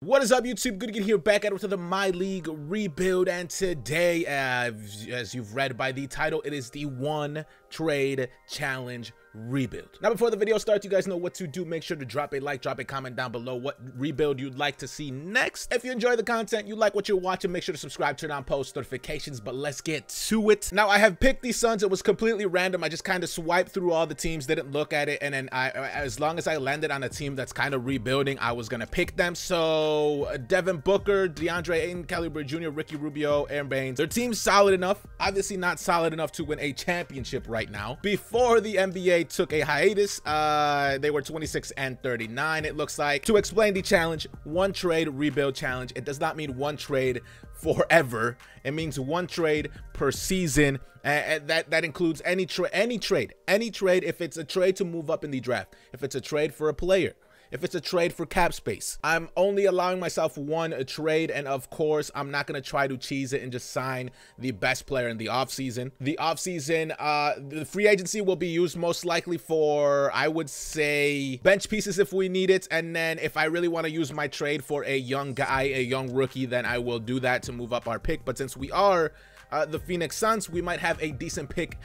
What is up, YouTube? Good to get here back at it with the My League rebuild. And today, uh, as you've read by the title, it is the one trade challenge rebuild. Now, before the video starts, you guys know what to do. Make sure to drop a like, drop a comment down below what rebuild you'd like to see next. If you enjoy the content, you like what you're watching, make sure to subscribe, turn on post notifications, but let's get to it. Now, I have picked these Suns. It was completely random. I just kind of swiped through all the teams, didn't look at it, and then I, as long as I landed on a team that's kind of rebuilding, I was going to pick them. So, Devin Booker, DeAndre Ayton, Kelly Jr., Ricky Rubio, Aron Baynes. Their team's solid enough. Obviously not solid enough to win a championship right now. Before the NBA took a hiatus. Uh, they were 26 and 39, it looks like. To explain the challenge, one trade rebuild challenge. It does not mean one trade forever. It means one trade per season. And that that includes any trade, any trade, any trade. If it's a trade to move up in the draft, if it's a trade for a player, if it's a trade for cap space. I'm only allowing myself one trade, and of course, I'm not going to try to cheese it and just sign the best player in the offseason. The offseason, uh, the free agency will be used most likely for, I would say, bench pieces if we need it, and then if I really want to use my trade for a young guy, a young rookie, then I will do that to move up our pick. But since we are uh, the Phoenix Suns, we might have a decent pick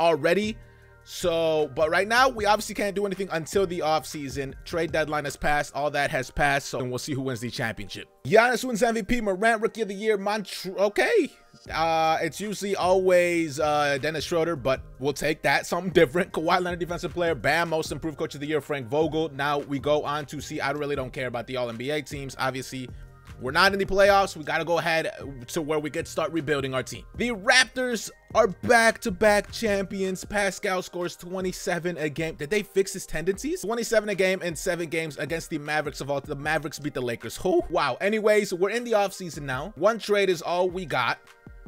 already. So, but right now, we obviously can't do anything until the offseason. Trade deadline has passed. All that has passed. So, and we'll see who wins the championship. Giannis wins MVP. Morant, Rookie of the Year. Montrezl. Okay. Uh, it's usually always uh, Dennis Schroeder, but we'll take that. Something different. Kawhi Leonard, Defensive Player. Bam, Most Improved Coach of the Year. Frank Vogel. Now we go on to see. I really don't care about the All-NBA teams. Obviously, we're not in the playoffs. We got to go ahead to where we could start rebuilding our team. The Raptors are back-to-back -back champions. Pascal scores 27 a game. Did they fix his tendencies? 27 a game in seven games against the Mavericks of all. The Mavericks beat the Lakers. Oh, wow. Anyways, we're in the offseason now. One trade is all we got.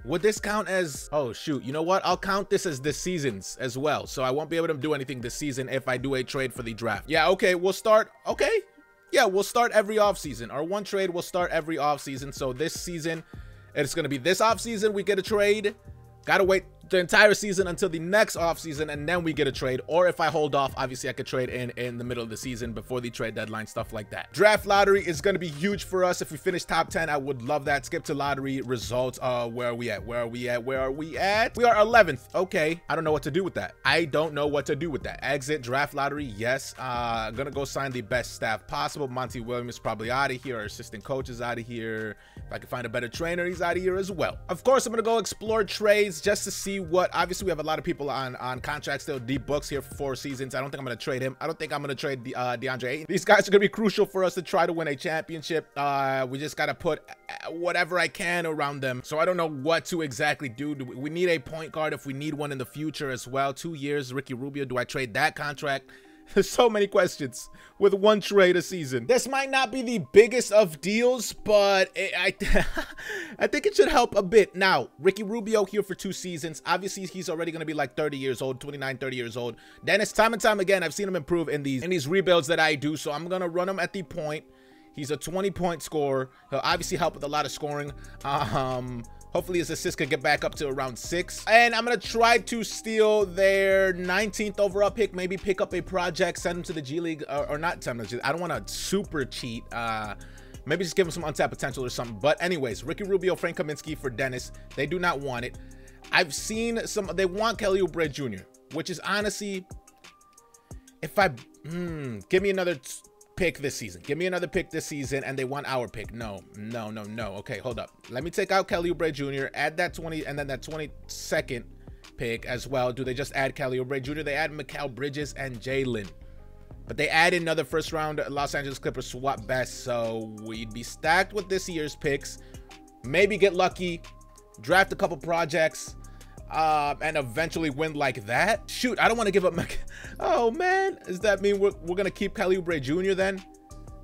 Would this count as, oh shoot, you know what? I'll count this as this season's as well. So I won't be able to do anything this season if I do a trade for the draft. Yeah, okay, we'll start, okay yeah, we'll start every offseason. Our one trade will start every offseason. So this season, it's going to be this offseason, we get a trade. Got to wait the entire season until the next offseason and then we get a trade. Or if i hold off obviously i could trade in in the middle of the season before the trade deadline stuff like that. Draft lottery is going to be huge for us. If we finish top 10 i would love that. Skip to lottery results. Uh where are we at? Where are we at? Where are we at? We are 11th okay. I don't know what to do with that. I don't know what to do with that. Exit draft lottery yes. Uh gonna go sign the best staff possible. Monty williams probably out of here. Our assistant coach is out of here. If i can find a better trainer he's out of here as well. Of course i'm gonna go explore trades just to see what obviously we have a lot of people on on contract still D-Book's here for four seasons. I don't think i'm to trade him. I don't think i'm to trade the uh deandre Ayton. these guys are to be crucial for us to try to win a championship. Uh we just got to put uh, whatever i can around them. So i don't know what to exactly do. We need a point guard if we need one in the future as well. Two years ricky rubio do i trade that contract there's so many questions with one trade a season. This might not be the biggest of deals, but it, I, I think it should help a bit. Now, Ricky Rubio here for two seasons. Obviously, he's already going to be like 30 years old, 29, 30 years old. Dennis, time and time again, I've seen him improve in these in these rebuilds that I do. So I'm going to run him at the point. He's a 20 point scorer. He'll obviously help with a lot of scoring. Um, Hopefully his assist could get back up to around six. And I'm going to try to steal their 19th overall pick. Maybe pick up a project, send them to the G League or, or not send them to I don't want to super cheat. Uh, maybe just give him some untapped potential or something. But anyways, Ricky Rubio, Frank Kaminsky for Dennis. They do not want it. I've seen some, they want Kelly Oubre Jr., which is honestly, if I, hmm, give me another pick this season. Give me another pick this season, and they want our pick. No, no, no, no. Okay, hold up. Let me take out Kelly Oubre Jr., add that 20, and then that 22nd pick as well. Do they just add Kelly Oubre Jr.? They add Mikal Bridges and Jalen. But they add another first round Los Angeles Clippers swap best, so we'd be stacked with this year's picks. Maybe get lucky, draft a couple projects, uh, and eventually win like that. Shoot, I don't want to give up my... Oh, man. Does that mean we're, we're going to keep Kelly Oubre Jr. then?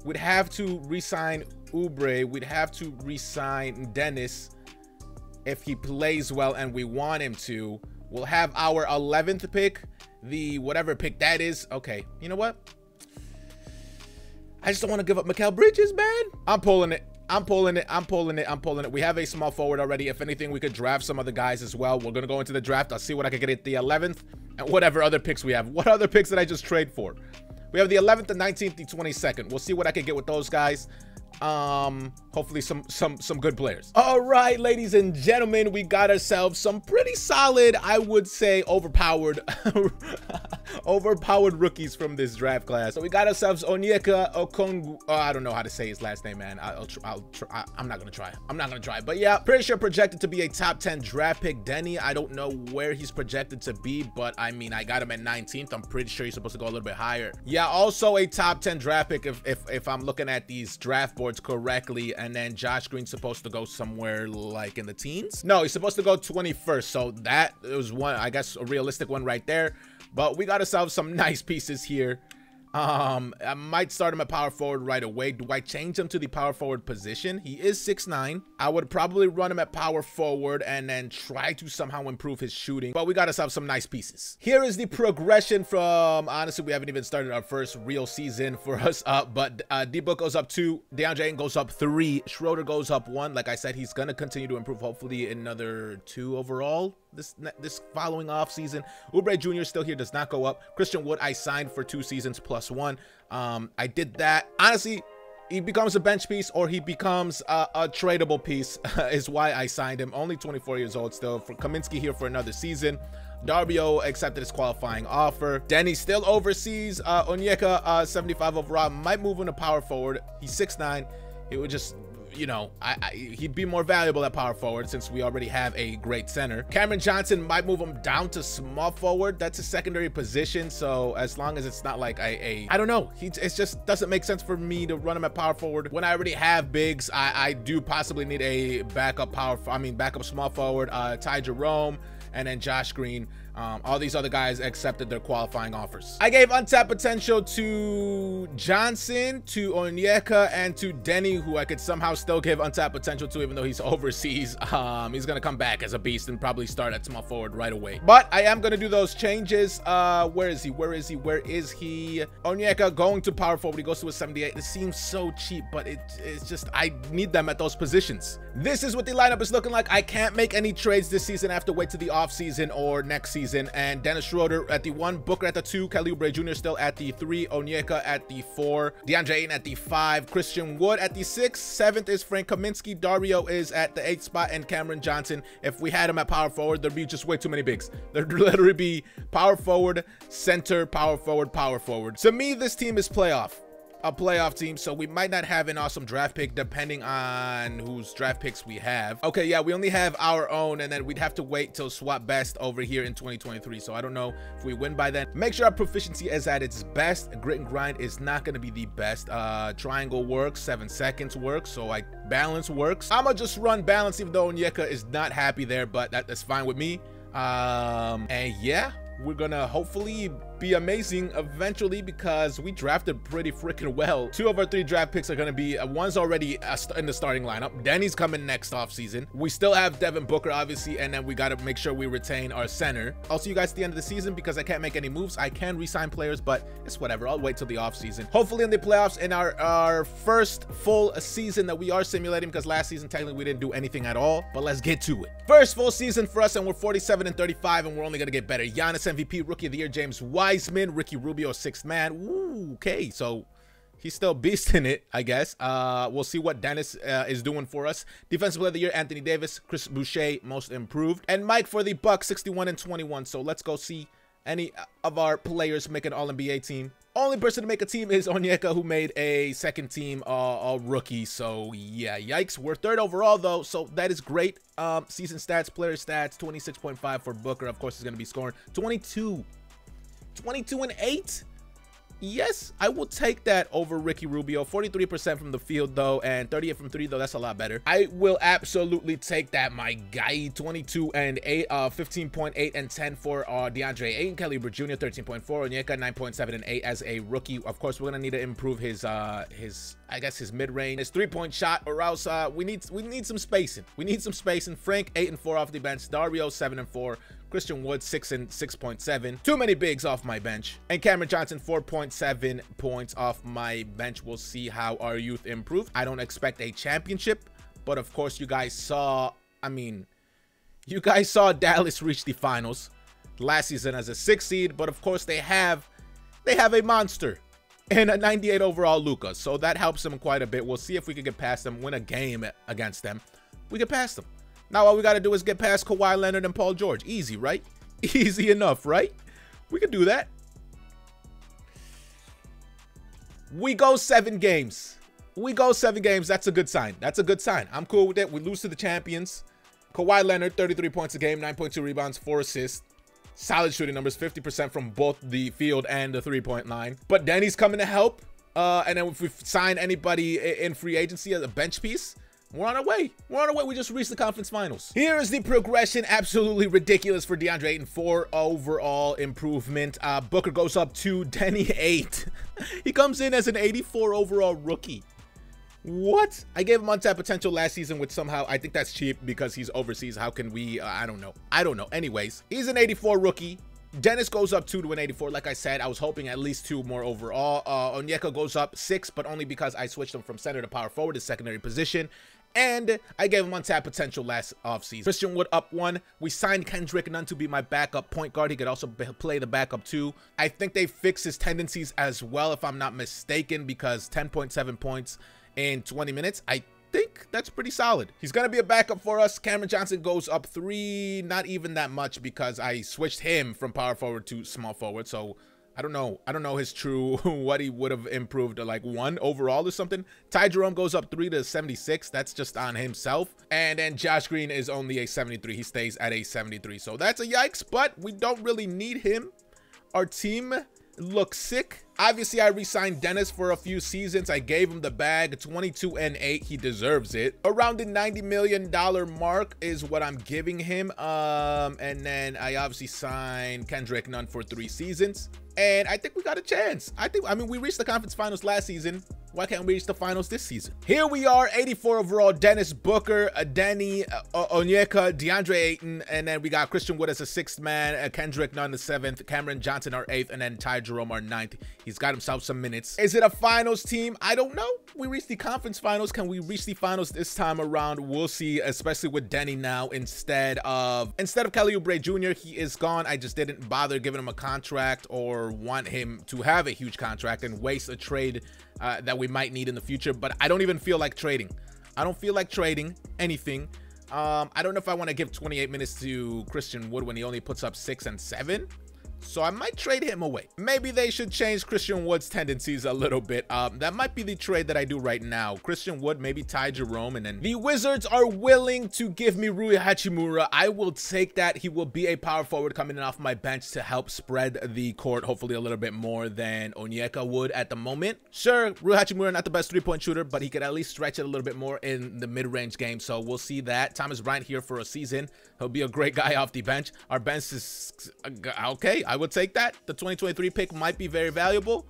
We'd have to re-sign Oubre. We'd have to re-sign Dennis if he plays well and we want him to. We'll have our 11th pick, the whatever pick that is. Okay, you know what? I just don't want to give up Mikal Bridges, man. I'm pulling it. I'm pulling it. I'm pulling it. I'm pulling it. We have a small forward already. If anything, we could draft some other guys as well. We're going to go into the draft. I'll see what I can get at the 11th and whatever other picks we have. What other picks did I just trade for? We have the 11th, the 19th, the 22nd. We'll see what I can get with those guys. Um hopefully some some some good players. All right ladies and gentlemen we got ourselves some pretty solid i would say overpowered overpowered rookies from this draft class. So we got ourselves onyeka okongwu oh, i don't know how to say his last name man. I'll, I'll i'm not gonna try i'm not gonna try but yeah pretty sure projected to be a top 10 draft pick Deni. I don't know where he's projected to be but i mean i got him at 19th i'm pretty sure he's supposed to go a little bit higher. Yeah also a top 10 draft pick if if, if i'm looking at these draft boards correctly. And then Josh Green's supposed to go somewhere like in the teens. No, he's supposed to go 21st. So that was one, I guess, a realistic one right there. But we got ourselves some nice pieces here. Um, I might start him at power forward right away. Do I change him to the power forward position? He is six nine. I would probably run him at power forward and then try to somehow improve his shooting. But we got ourselves some nice pieces. Here is the progression from, honestly, we haven't even started our first real season for us. Uh, but uh, D-Book goes up two, DeAndre Ayton goes up three, Schroeder goes up one. Like I said, he's going to continue to improve, hopefully another two overall this this following off season. Oubre Jr. still here, does not go up. Christian Wood, I signed for two seasons plus one. Um, I did that. Honestly, he becomes a bench piece or he becomes a, a tradable piece is why I signed him. Only 24 years old still. For Kaminsky here for another season. Dario accepted his qualifying offer. Deni still overseas. Uh, Onyeka, uh, 75 overall, might move him to power forward. He's 6'9". It would just you know, I, I, he'd be more valuable at power forward since we already have a great center. Cameron Johnson might move him down to small forward. That's a secondary position. So as long as it's not like a, a I don't know, he it just doesn't make sense for me to run him at power forward when I already have bigs. I, I do possibly need a backup power. I mean, backup small forward. Uh, Ty Jerome and then Josh Green. Um, all these other guys accepted their qualifying offers. I gave untapped potential to Johnson, to Onyeka, and to Deni, who I could somehow still give untapped potential to, even though he's overseas. Um, he's going to come back as a beast and probably start at small forward right away. But I am going to do those changes. Uh, where is he? Where is he? Where is he? Onyeka going to power forward. He goes to a 78. It seems so cheap, but it, it's just, I need them at those positions. This is what the lineup is looking like. I can't make any trades this season. I have to wait to the off season or next season season. And Dennis Schroeder at the one, Booker at the two, Kelly Oubre Jr. still at the three, Onyeka at the four, DeAndre Ayton at the five, Christian Wood at the six, seventh is Frank Kaminsky, Dario is at the eighth spot, and Cameron Johnson. If we had him at power forward, there'd be just way too many bigs. There'd literally be power forward, center, power forward, power forward. To me, this team is playoff a playoff team, so we might not have an awesome draft pick depending on whose draft picks we have. Okay, yeah, we only have our own, and then we'd have to wait till swap best over here in 2023. So I don't know if we win by then. Make sure our proficiency is at its best. Grit and grind is not going to be the best. Uh, triangle works, seven seconds works, so like balance works. I'm gonna just run balance even though Onyeka is not happy there, but that, that's fine with me. Um, and yeah, we're gonna hopefully be amazing eventually because we drafted pretty freaking well. Two of our three draft picks are going to be, uh, one's already uh, in the starting lineup. Danny's coming next offseason. We still have Devin Booker, obviously, and then we got to make sure we retain our center. I'll see you guys at the end of the season because I can't make any moves. I can resign players, but it's whatever. I'll wait till the offseason. Hopefully in the playoffs in our, our first full season that we are simulating because last season technically we didn't do anything at all, but let's get to it. First full season for us and we're 47 and 35 and we're only going to get better. Giannis MVP, Rookie of the Year, James White. Wiseman, Ricky Rubio, sixth man. Ooh, okay, so he's still beasting it, I guess. Uh, we'll see what Dennis uh, is doing for us. Defensive player of the year, Anthony Davis, Chris Boucher, most improved, and Mike for the Bucks, 61 and 21. So let's go see any of our players make an All-NBA team. Only person to make a team is Onyeka, who made a second team uh, a rookie. So, yeah, yikes. We're third overall, though, so that is great. Um, season stats, player stats, 26.5 for Booker. Of course, he's going to be scoring 22 22 and 8? Yes, I will take that over Ricky Rubio. 43% from the field, though, and 38 from three, though. That's a lot better. I will absolutely take that, my guy. 22 and 8, uh, 15.8 and 10 for uh, DeAndre Ayton. Kelly Oubre Jr., 13.4. Onyeka, 9.7 and 8 as a rookie. Of course, we're to need to improve his, uh, his I guess, his mid-range. His three-point shot, or else uh, we need we need some spacing. We need some spacing. Frank, 8 and 4 off the bench. Dario, 7 and 4. Christian Wood, 6 and 6.7. Too many bigs off my bench. And Cameron Johnson, 4.7 points off my bench. We'll see how our youth improve. I don't expect a championship, but of course you guys saw, I mean, you guys saw Dallas reach the finals last season as a six seed, but of course they have, they have a monster and a 98 overall Luka. So that helps them quite a bit. We'll see if we can get past them, win a game against them. We get past them. Now all we got to do is get past Kawhi Leonard and Paul George. Easy, right? Easy enough, right? We can do that. We go seven games. We go seven games. That's a good sign. That's a good sign. I'm cool with it. We lose to the champions. Kawhi Leonard, 33 points a game, 9.2 rebounds, 4 assists. Solid shooting numbers, 50% from both the field and the three-point line. But Danny's coming to help. Uh, and then if we sign anybody in free agency as a bench piece, we're on our way. We're on our way. We just reached the conference finals. Here is the progression. Absolutely ridiculous for DeAndre Ayton. Four overall improvement. Uh, Booker goes up to Deni 8. he comes in as an 84 overall rookie. What? I gave him untapped potential last season, which somehow I think that's cheap because he's overseas. How can we? Uh, I don't know. I don't know. Anyways, he's an 84 rookie. Dennis goes up two to an 84. Like I said, I was hoping at least two more overall. Uh, Onyeka goes up six, but only because I switched him from center to power forward, his secondary position. And I gave him untapped potential last offseason. Christian Wood up one. We signed Kendrick Nunn to be my backup point guard. He could also play the backup too. I think they fixed his tendencies as well, if I'm not mistaken, because 10.7 points in 20 minutes. I think that's pretty solid. He's going to be a backup for us. Cameron Johnson goes up three, not even that much because I switched him from power forward to small forward. So I don't know. I don't know his true, what he would have improved to like one overall or something. Ty Jerome goes up three to 76. That's just on himself. And then Josh Green is only a 73. He stays at a 73. So that's a yikes, but we don't really need him. Our team looks sick. Obviously, I re-signed Dennis for a few seasons. I gave him the bag, 22 and 8. He deserves it. Around the $90 million mark is what I'm giving him. Um, and then I obviously signed Kendrick Nunn for three seasons. And I think we got a chance. I think, I mean, we reached the conference finals last season. Why can't we reach the finals this season? Here we are, 84 overall, Dennis Booker, uh, Danny uh, Onyeka, DeAndre Ayton, and then we got Christian Wood as a sixth man, uh, Kendrick Nunn the seventh, Cameron Johnson our eighth, and then Ty Jerome our ninth. He's got himself some minutes. Is it a finals team? I don't know. We reached the conference finals. Can we reach the finals this time around? We'll see, especially with Deni now instead of instead of Kelly Oubre Jr. He is gone. I just didn't bother giving him a contract or want him to have a huge contract and waste a trade uh, that we might need in the future. But I don't even feel like trading. I don't feel like trading anything. Um, I don't know if I want to give 28 minutes to Christian Wood when he only puts up six and seven so I might trade him away. Maybe they should change Christian Wood's tendencies a little bit. Um, that might be the trade that I do right now. Christian Wood, maybe Ty Jerome, and then the Wizards are willing to give me Rui Hachimura. I will take that. He will be a power forward coming in off my bench to help spread the court, hopefully a little bit more than Onyeka would at the moment. Sure, Rui Hachimura not the best three-point shooter, but he could at least stretch it a little bit more in the mid-range game, so we'll see that. Thomas Bryant here for a season. He'll be a great guy off the bench. Our bench is uh, okay. I would take that. The 2023 pick might be very valuable,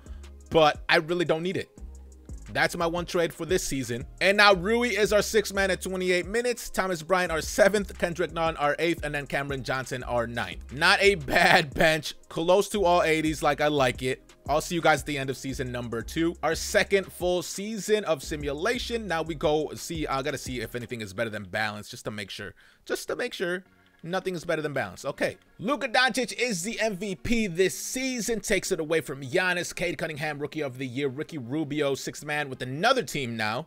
but I really don't need it. That's my one trade for this season. And now Rui is our sixth man at 28 minutes. Thomas Bryant our seventh. Kendrick Nunn our eighth. And then Cameron Johnson our ninth. Not a bad bench. Close to all 80s like I like it. I'll see you guys at the end of season number two. Our second full season of simulation. Now we go see. I gotta see if anything is better than balance just to make sure. Just to make sure nothing is better than balance. Okay. Luka Doncic is the MVP this season. Takes it away from Giannis. Cade Cunningham, Rookie of the Year. Ricky Rubio, sixth man with another team now.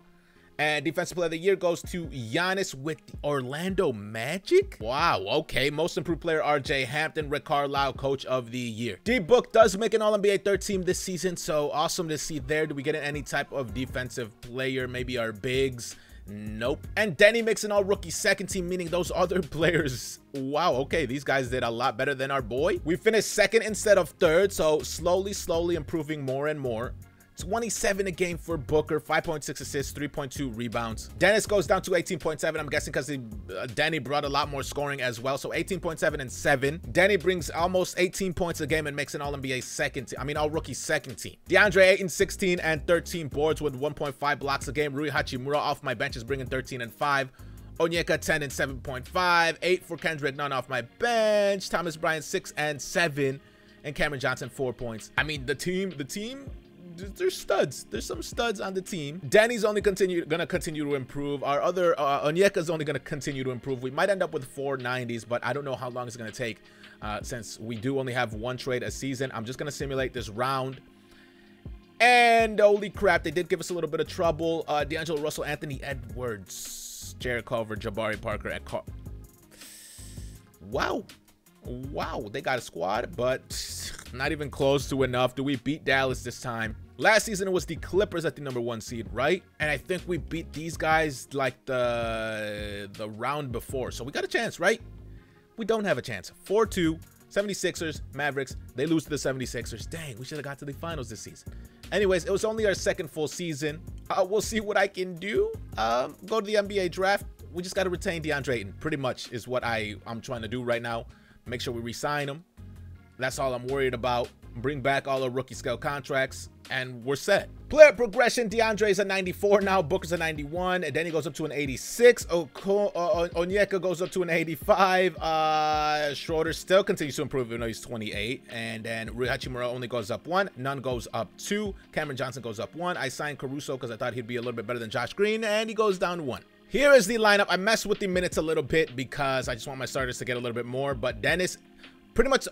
And Defensive Player of the Year goes to Giannis with Orlando Magic. Wow, okay. Most Improved Player, RJ Hampton. Rick Carlisle, Coach of the Year. D-Book does make an All-NBA third team this season, so awesome to see there. Do we get any type of defensive player? Maybe our bigs? Nope. And Deni makes an all rookie second team, meaning those other players. Wow, okay, these guys did a lot better than our boy. We finished second instead of third, so slowly, slowly improving more and more. 27 a game for Booker, 5.6 assists, 3.2 rebounds. Dennis goes down to 18.7. I'm guessing because uh, Danny brought a lot more scoring as well. So 18.7 and 7. Danny brings almost 18 points a game and makes an All-NBA second team. I mean, All-Rookie second team. DeAndre Ayton, 16 and 13 boards with 1.5 blocks a game. Rui Hachimura off my bench is bringing 13 and 5. Onyeka 10 and 7.5. 8 for Kendrick Nunn off my bench. Thomas Bryant 6 and 7. And Cameron Johnson 4 points. I mean, the team, the team there's studs. There's some studs on the team. Danny's only continue gonna continue to improve. Our other uh, Onyeka's only gonna continue to improve. We might end up with four 90s, but I don't know how long it's gonna take uh, since we do only have one trade a season. I'm just gonna simulate this round. And holy crap, they did give us a little bit of trouble. Uh, D'Angelo Russell, Anthony Edwards, Jarrett Culver, Jabari Parker at Car. Wow. Wow, they got a squad, but not even close to enough. Do we beat Dallas this time? Last season, it was the Clippers at the number one seed, right? And I think we beat these guys like the, the round before. So we got a chance, right? We don't have a chance. 4-2, 76ers, Mavericks. They lose to the 76ers. Dang, we should have got to the finals this season. Anyways, it was only our second full season. Uh, we'll see what I can do. Um, go to the NBA draft. We just got to retain DeAndre Ayton. Pretty much is what I, I'm trying to do right now. Make sure we resign him. That's all I'm worried about. Bring back all our rookie scale contracts, and we're set. Player progression, DeAndre's a 94 now, Booker's a 91, and then he goes up to an 86. Oko uh, Onyeka goes up to an 85. Uh, Schroeder still continues to improve, even though he's 28. And then Rui Hachimura only goes up one. Nunn goes up two. Cameron Johnson goes up one. I signed Caruso because I thought he'd be a little bit better than Josh Green, and he goes down one. Here is the lineup. I messed with the minutes a little bit because I just want my starters to get a little bit more, but Dennis pretty much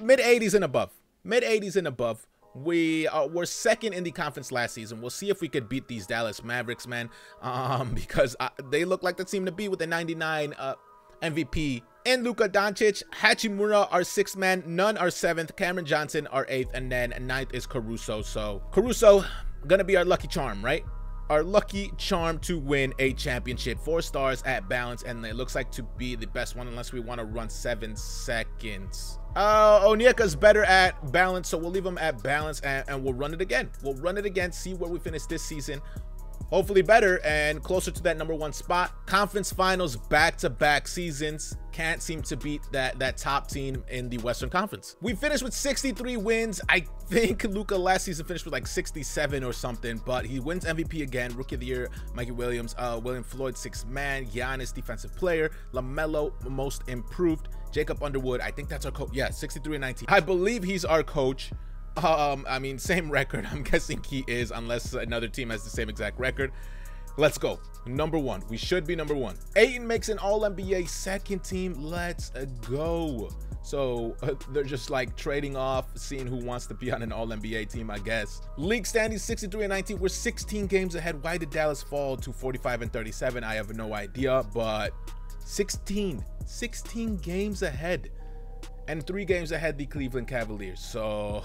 mid 80s and above. Mid 80s and above. We uh, were second in the conference last season. We'll see if we could beat these Dallas Mavericks, man, um, because uh, they look like the team to be with the 99 uh, MVP. And Luka Doncic, Hachimura are sixth man, Nunn are seventh, Cameron Johnson are eighth, and then ninth is Caruso. So Caruso gonna be our lucky charm, right? Our lucky charm to win a championship. Four stars at balance, and it looks like to be the best one unless we want to run seven seconds. Oh, Uh, Onyeka's better at balance, so we'll leave him at balance, and, and we'll run it again. We'll run it again, see where we finish this season hopefully better and closer to that number one spot. Conference finals back-to-back seasons can't seem to beat that that top team in the Western Conference. We finished with 63 wins. I think Luka last season finished with like 67 or something, but he wins MVP again. Rookie of the Year, Mikey Williams, uh, William Floyd, six man, Giannis, defensive player, LaMelo, most improved, Jacob Underwood. I think that's our coach. Yeah, 63 and 19. I believe he's our coach. Um, I mean, same record. I'm guessing he is, unless another team has the same exact record. Let's go. Number one. We should be number one. Ayton makes an All NBA second team. Let's go. So uh, they're just like trading off, seeing who wants to be on an All NBA team, I guess. League standings 63 and 19. We're 16 games ahead. Why did Dallas fall to 45 and 37? I have no idea, but 16, 16 games ahead and three games ahead the Cleveland Cavaliers. So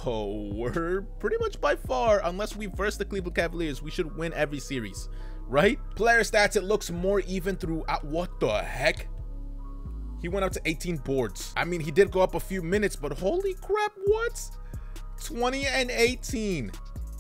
we're pretty much by far, unless we verse the Cleveland Cavaliers, we should win every series, right? Player stats, it looks more even throughout. What the heck? He went up to 18 boards. I mean, he did go up a few minutes, but holy crap, what? 20 and 18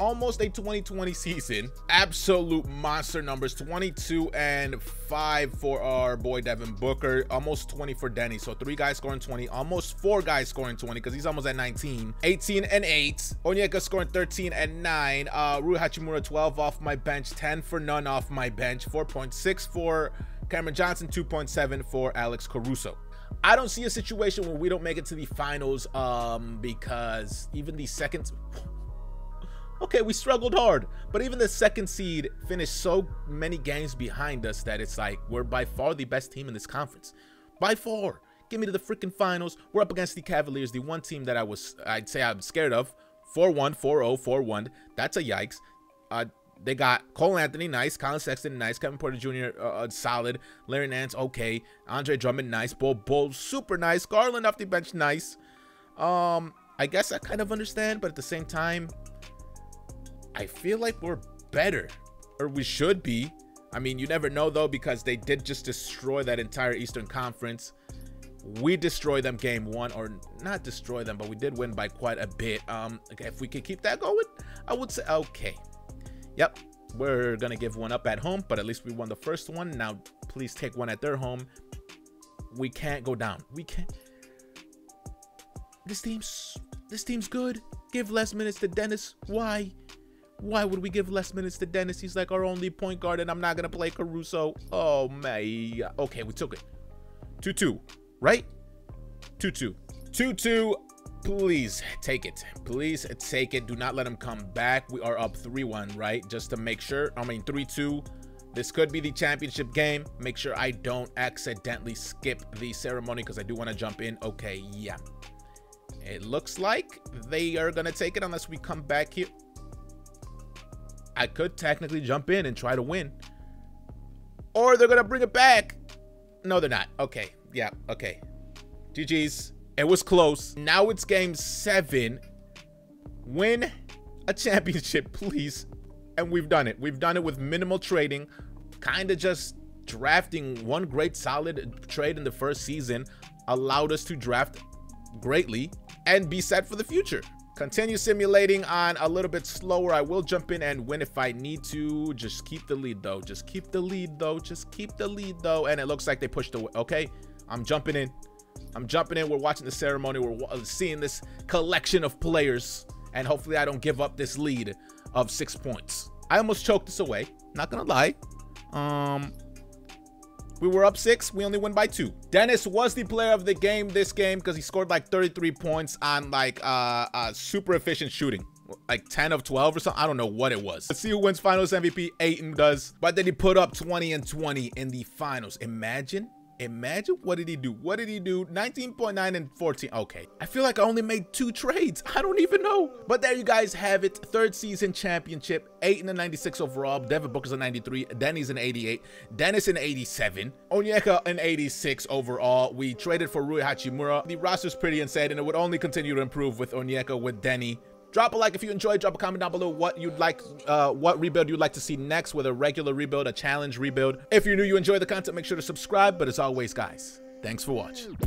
almost a 2020 season. Absolute monster numbers 22 and 5 for our boy Devin Booker, almost 20 for Deni. So three guys scoring 20, almost four guys scoring 20 because he's almost at 19. 18 and 8. Onyeka scoring 13 and 9. Uh, Rui Hachimura 12 off my bench, 10 for Nunn off my bench, 4.6 for Cameron Johnson, 2.7 for Alex Caruso. I don't see a situation where we don't make it to the finals um, because even the second okay, we struggled hard, but even the second seed finished so many games behind us that it's like we're by far the best team in this conference. By far. Get me to the freaking finals. We're up against the Cavaliers, the one team that I was, I'd say I'm scared of. 4-1, 4-0, 4-1. That's a yikes. Uh, they got Cole Anthony, nice. Collin Sexton, nice. Kevin Porter Jr., uh, uh, solid. Larry Nance, okay. Andre Drummond, nice. Bol Bol, super nice. Garland off the bench, nice. Um, I guess I kind of understand, but at the same time, I feel like we're better, or we should be. I mean, you never know though, because they did just destroy that entire Eastern Conference. We destroyed them game one, or not destroy them, but we did win by quite a bit. Um, okay, if we could keep that going, I would say okay. Yep, we're gonna give one up at home, but at least we won the first one. Now, please take one at their home. We can't go down. We can't. This team's this team's good. Give less minutes to Dennis. Why? Why would we give less minutes to Dennis? He's like our only point guard, and I'm not gonna play Caruso. Oh my. Okay, we took it. 2-2, right? 2-2. 2-2. Please take it. Please take it. Do not let him come back. We are up 3-1, right? Just to make sure. I mean, 3-2. This could be the championship game. Make sure I don't accidentally skip the ceremony because I do want to jump in. Okay, yeah. It looks like they are going to take it unless we come back here. I could technically jump in and try to win. Or they're gonna bring it back. No, they're not. Okay. Yeah, okay. GG's. It was close. Now it's game seven. Win a championship, please. And we've done it. We've done it with minimal trading. Kind of just drafting one great solid trade in the first season allowed us to draft greatly and be set for the future. Continue simulating on a little bit slower. I will jump in and win if I need to. Just keep the lead though. Just keep the lead though. Just keep the lead though. And it looks like they pushed away. Okay, I'm jumping in. I'm jumping in. We're watching the ceremony. We're uh, seeing this collection of players. And hopefully I don't give up this lead of six points. I almost choked this away. Not gonna lie. Um, we were up six. We only win by two. Dennis was the player of the game this game because he scored like 33 points on like uh, uh, super efficient shooting like 10 of 12 or something. I don't know what it was. Let's see who wins finals MVP. Ayton does. But then he put up 20 and 20 in the finals. Imagine Imagine what did he do? What did he do? 19.9 and 14. Okay. I feel like I only made two trades. I don't even know. But there you guys have it. Third season championship. 8 and 96 overall. Devin Booker's a 93. Deni's an 88. Dennis an 87. Onyeka an 86 overall. We traded for Rui Hachimura. The roster's pretty insane and it would only continue to improve with Onyeka, with Deni, Drop a like if you enjoyed. Drop a comment down below what you'd like, uh, what rebuild you'd like to see next, whether a regular rebuild, a challenge rebuild. If you're new, you enjoy the content, make sure to subscribe. But as always, guys, thanks for watching.